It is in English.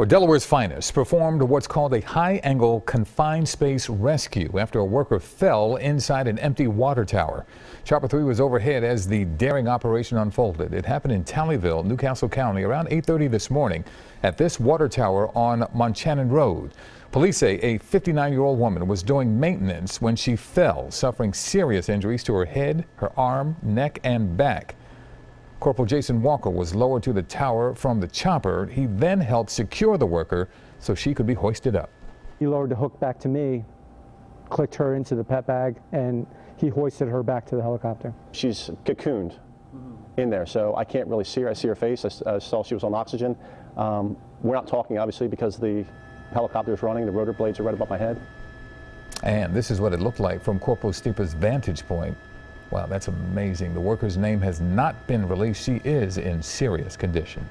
Well, Delaware's finest performed what's called a high-angle confined space rescue after a worker fell inside an empty water tower. Chopper 3 was overhead as the daring operation unfolded. It happened in Talleyville, New Castle County around 8.30 this morning at this water tower on Montchanin Road. Police say a 59-year-old woman was doing maintenance when she fell, suffering serious injuries to her head, her arm, neck, and back. Corporal Jason Walker was lowered to the tower from the chopper. He then helped secure the worker so she could be hoisted up. He lowered the hook back to me, clicked her into the pet bag, and he hoisted her back to the helicopter. She's cocooned in there, so I can't really see her. I see her face. I, I saw she was on oxygen. Um, we're not talking, obviously, because the helicopter is running. The rotor blades are right above my head. And this is what it looked like from Corporal Steeper's vantage point. Wow, that's amazing. The worker's name has not been released. She is in serious condition.